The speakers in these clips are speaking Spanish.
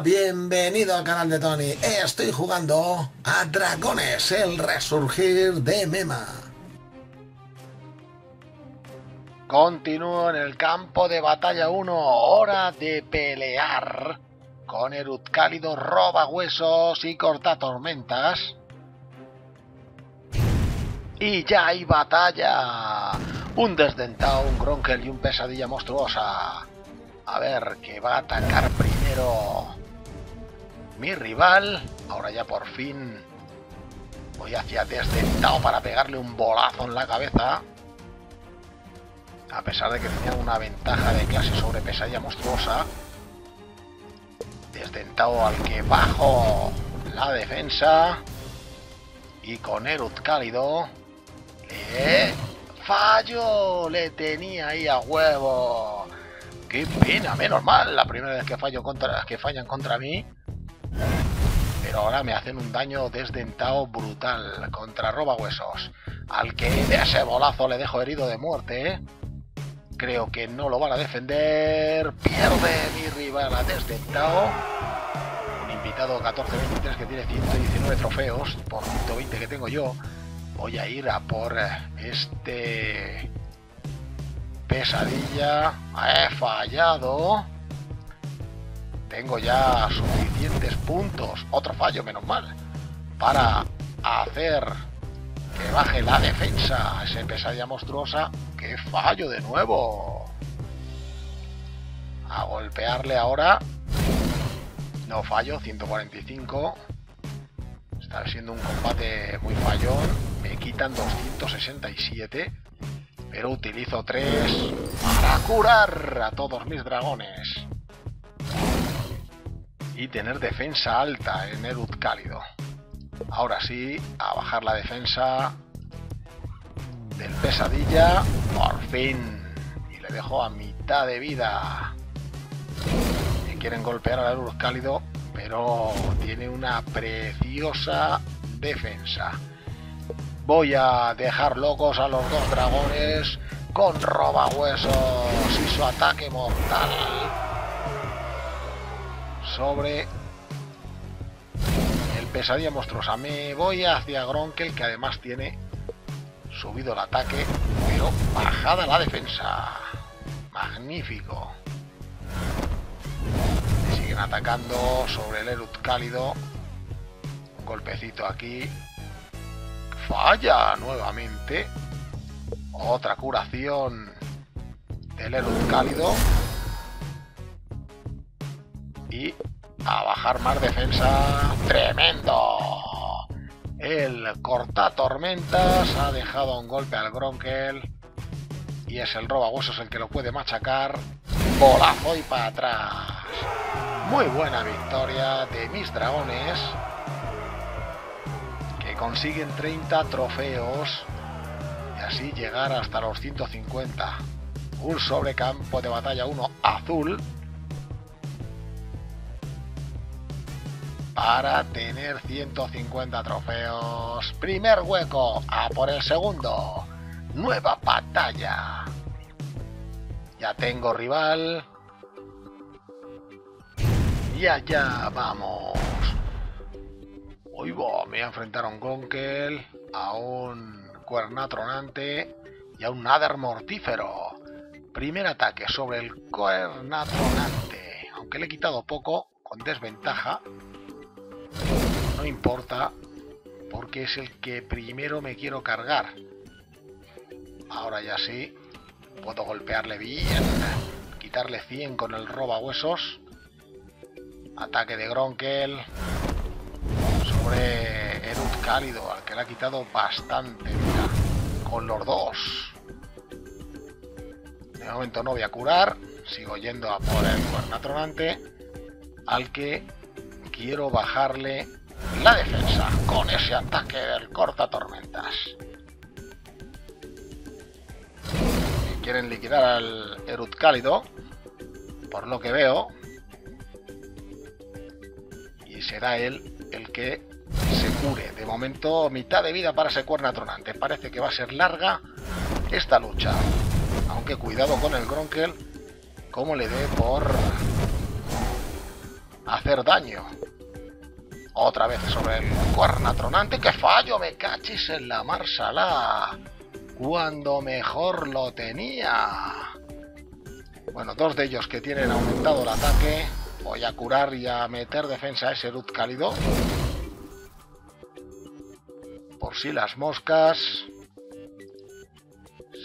Bienvenido al canal de Tony. Estoy jugando a Dragones, el resurgir de Mema. Continúo en el campo de batalla 1, hora de pelear con Erut Cálido, roba huesos y corta tormentas. Y ya hay batalla. Un desdentado, un Gronkel y un pesadilla monstruosa. A ver, que va a atacar primero mi rival. Ahora ya por fin voy hacia desdentado para pegarle un bolazo en la cabeza. A pesar de que tenía una ventaja de clase sobre pesadilla monstruosa. Desdentado al que bajo la defensa. Y con Erut cálido. Fallo. Le tenía ahí a huevo. Qué pena, menos mal. La primera vez que fallo contra que fallan contra mí. Pero ahora me hacen un daño desdentado brutal contra roba huesos. Al que de ese bolazo le dejo herido de muerte. Creo que no lo van a defender. Pierde mi rival a desdentado. Un invitado 14-23 que tiene 119 trofeos por 120 que tengo yo. Voy a ir a por este pesadilla. He fallado. Tengo ya puntos. Otro fallo, menos mal. Para hacer que baje la defensa. Ese pesadilla monstruosa. ¡Qué fallo de nuevo! A golpearle ahora. No fallo, 145. Está siendo un combate muy fallón. Me quitan 267 pero utilizo tres para curar a todos mis dragones. Y tener defensa alta en Erut Cálido. Ahora sí, a bajar la defensa del pesadilla. Por fin. Y le dejo a mitad de vida. Me quieren golpear al Erut Cálido, pero tiene una preciosa defensa. Voy a dejar locos a los dos dragones con roba huesos y su ataque mortal sobre el pesadilla monstruosa. Me voy hacia Gronkel que además tiene subido el ataque pero bajada la defensa. Magnífico. Me siguen atacando sobre el Erut cálido. Un golpecito aquí Falla nuevamente. Otra curación del Erut cálido. Y a bajar más defensa. ¡Tremendo! El corta tormentas ha dejado un golpe al Gronkel. Y es el roba huesos el que lo puede machacar. Bolazo y para atrás. Muy buena victoria de mis dragones consiguen 30 trofeos y así llegar hasta los 150. Un sobrecampo de batalla 1 azul para tener 150 trofeos. Primer hueco, a por el segundo. Nueva batalla. Ya tengo rival. Y allá vamos. Uy, me voy a enfrentar a un Gonkel, a un Cuernatronante y a un Nader Mortífero. Primer ataque sobre el Cuernatronante. Aunque le he quitado poco, con desventaja. No importa, porque es el que primero me quiero cargar. Ahora ya sí, puedo golpearle bien. Quitarle 100 con el roba huesos. Ataque de Gronkel sobre Erut Cálido, al que le ha quitado bastante vida. Con los dos. De momento no voy a curar. Sigo yendo a por el cuernatronante. Al que quiero bajarle la defensa con ese ataque del corta tormentas. quieren liquidar al Erut Cálido. Por lo que veo. Y será él el que se cure. De momento, mitad de vida para ese cuernatronante. Parece que va a ser larga esta lucha. Aunque cuidado con el Gronkel, como le dé por hacer daño. Otra vez sobre el cuernatronante. ¡Qué fallo! Me cachis en la marsala. Cuando mejor lo tenía. Bueno, dos de ellos que tienen aumentado el ataque. Voy a curar y a meter defensa a ese Rut cálido. Por si las moscas.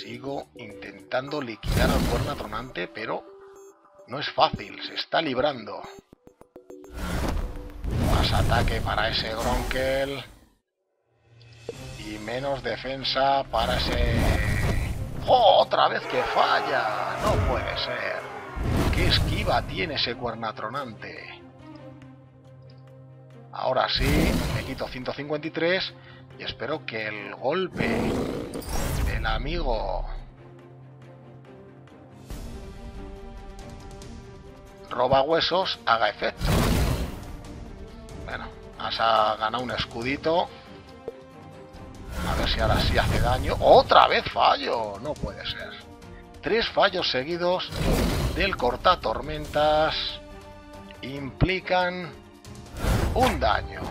Sigo intentando liquidar al cuernatronante, pero no es fácil, se está librando. Ataque para ese Gronkel. Y menos defensa para ese... ¡Oh, otra vez que falla! No puede ser. ¿Qué esquiva tiene ese cuernatronante? Ahora sí, me quito 153 y espero que el golpe del amigo roba huesos haga efecto. Has ganado un escudito. A ver si ahora sí hace daño. ¡Otra vez fallo! No puede ser. Tres fallos seguidos del cortatormentas implican un daño.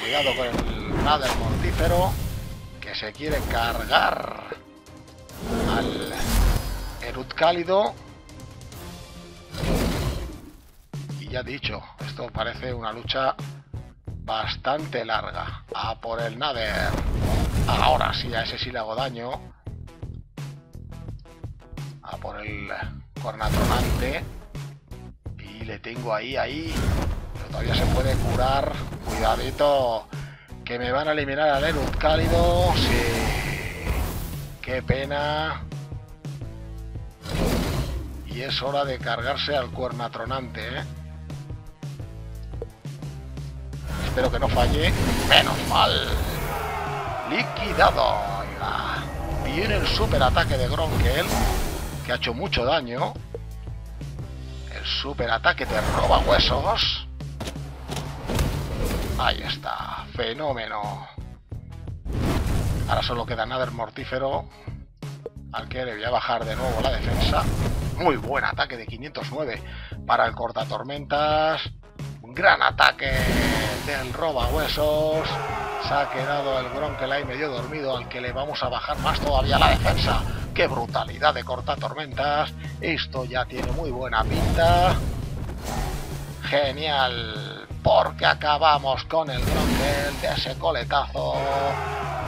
Cuidado con el Nader mortífero que se quiere cargar al Erut cálido ya dicho, esto parece una lucha bastante larga. A por el Nader. Ahora sí, a ese sí le hago daño. A por el Cornatronante. Y le tengo ahí, ahí. todavía se puede curar. Cuidadito. Que me van a eliminar al Erut cálido. Sí. Qué pena. Y es hora de cargarse al cuernatronante, ¿eh? Espero que no falle. Menos mal. Liquidado. Viene el super ataque de Gronkel. Que ha hecho mucho daño. El super ataque te roba huesos. Ahí está. Fenómeno. Ahora solo queda Nader mortífero. Al que le voy a bajar de nuevo la defensa. Muy buen ataque de 509 para el cortatormentas. Gran ataque del roba huesos. Se ha quedado el Gronkel ahí medio dormido al que le vamos a bajar más todavía la defensa. ¡Qué brutalidad de corta tormentas! Esto ya tiene muy buena pinta. Genial. Porque acabamos con el Gronkel de ese coletazo.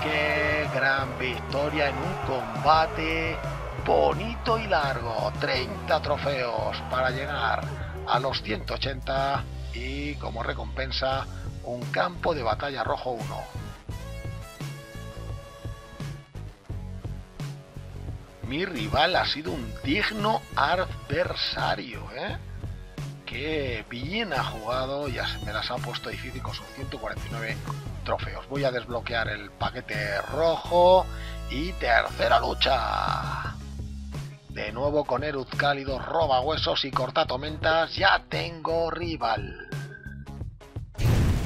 ¡Qué gran victoria en un combate bonito y largo! 30 trofeos para llegar a los 180 y como recompensa un campo de batalla rojo 1. Mi rival ha sido un digno adversario, ¿eh? Que bien ha jugado, ya se me las ha puesto difícil con sus 149 trofeos. Voy a desbloquear el paquete rojo y tercera lucha. De nuevo con Erud Cálido, roba huesos y cortatomentas, ya tengo rival.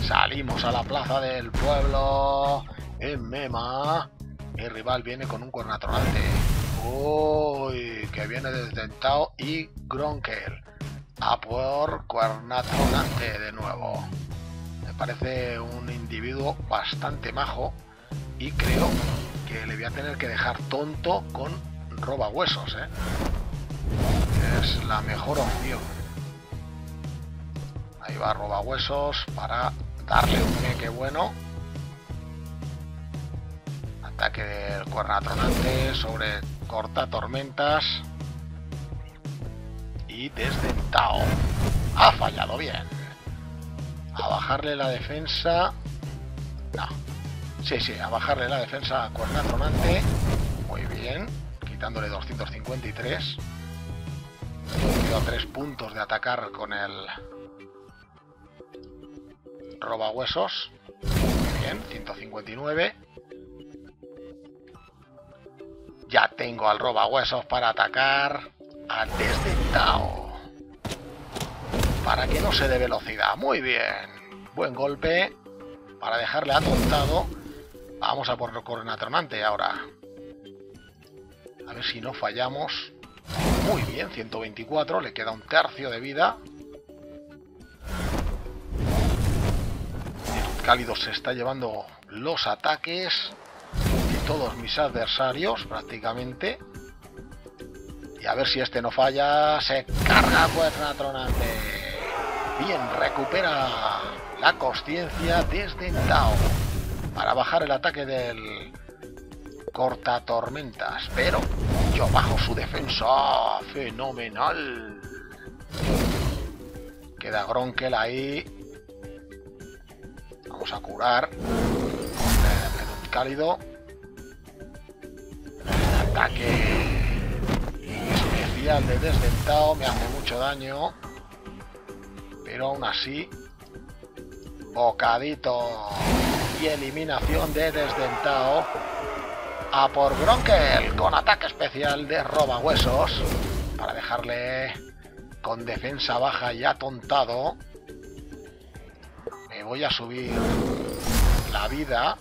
Salimos a la plaza del pueblo en Mema. Mi rival viene con un cuernatronante. Uy, que viene desde Tao y Gronkel. A por cuernatronante de nuevo. Me parece un individuo bastante majo y creo que le voy a tener que dejar tonto con roba huesos, ¿eh? Es la mejor opción. Ahí va roba huesos para darle un meque bueno. Ataque del cuernatronante sobre corta tormentas. Y desdentado. Ha fallado bien. A bajarle la defensa. No. Sí, sí, a bajarle la defensa a cuernatronante. Muy bien quitándole 253. Quedo a 3 puntos de atacar con el roba huesos. Bien, 159. Ya tengo al roba huesos para atacar a desdentado. Para que no se dé velocidad. Muy bien. Buen golpe. Para dejarle atontado. Vamos a por el coronatronante ahora. A ver si no fallamos. Muy bien, 124. Le queda un tercio de vida. Cálido se está llevando los ataques de todos mis adversarios prácticamente. Y a ver si este no falla. Se carga Cuerna Tronante. Bien, recupera la conciencia desde Tao. Para bajar el ataque del corta tormentas. Pero yo bajo su defensa. Fenomenal. Queda Gronkel ahí. A curar. Con el cálido. ataque especial de desdentado me hace mucho daño. Pero aún así. Bocadito. Y eliminación de desdentado. A por Gronkel con ataque especial de roba huesos. Para dejarle con defensa baja y atontado. Voy a subir la vida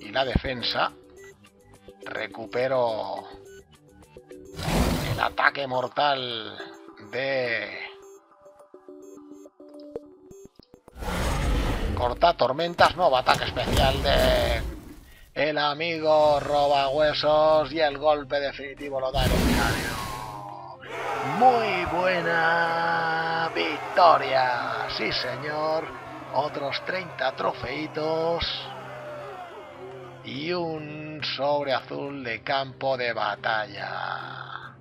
y la defensa. Recupero el ataque mortal de corta tormentas, nuevo ataque especial de el amigo roba huesos y el golpe definitivo lo da el Muy buena victoria, sí señor. Otros 30 trofeitos y un sobre azul de campo de batalla.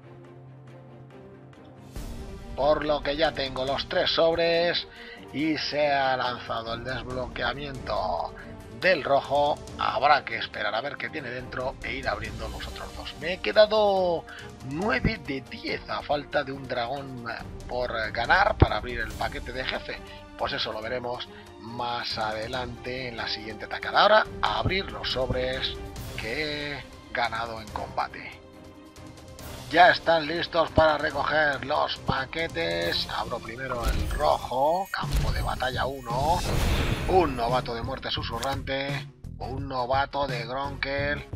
Por lo que ya tengo los tres sobres y se ha lanzado el desbloqueamiento del rojo. Habrá que esperar a ver qué tiene dentro e ir abriendo los otros dos. Me he quedado 9 de 10 a falta de un dragón por ganar para abrir el paquete de jefe. Pues eso lo veremos más adelante en la siguiente tacada. Ahora abrir los sobres que he ganado en combate. Ya están listos para recoger los paquetes. Abro primero el rojo, campo de batalla 1. Un novato de muerte susurrante. Un novato de Gronkel.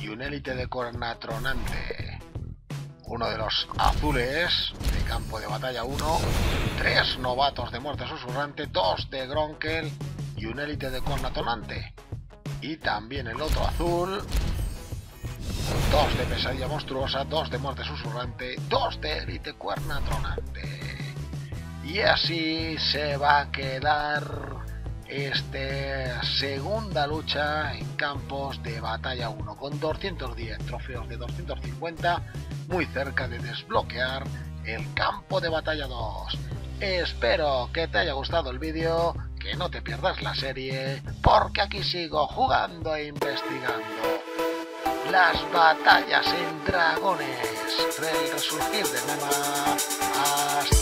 Y un élite de cornatronante. Uno de los azules de campo de batalla 1. Tres novatos de muerte susurrante. Dos de Gronkel. Y un élite de cornatronante. Y también el otro azul Dos de pesadilla monstruosa, dos de muerte susurrante, dos de élite cuerna tronante. Y así se va a quedar esta segunda lucha en campos de batalla 1 con 210 trofeos de 250 muy cerca de desbloquear el campo de batalla 2 espero que te haya gustado el vídeo que no te pierdas la serie porque aquí sigo jugando e investigando las batallas en dragones, el resurgir de Nema. Hasta.